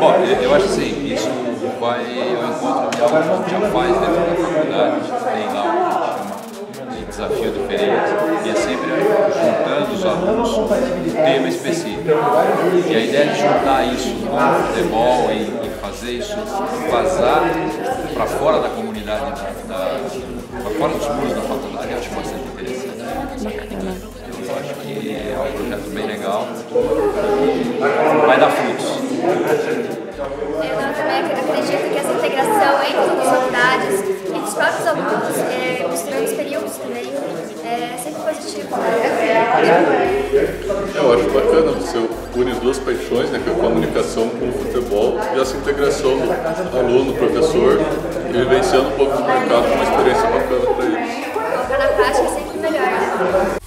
Bom, eu acho assim, isso vai ao encontro de algo que a gente já faz dentro da faculdade, tem lá que chama de desafio diferente, e é sempre juntando os alunos um tema específico. E a ideia de juntar isso com o futebol e, e fazer isso vazar para fora da comunidade, para fora dos muros da faculdade, eu acho bastante interessante. Eu acho que é um projeto bem legal e vai dar frutos. Eu também acredito que essa integração entre as faculdades e dos próprios alunos, é, misturando os períodos também, é sempre positivo. Eu acho bacana você une as duas paixões, né, que é a comunicação com o futebol e essa integração do aluno, professor, e vivenciando um pouco do mercado, uma experiência bacana para eles. Colocar na prática é sempre melhor. Né?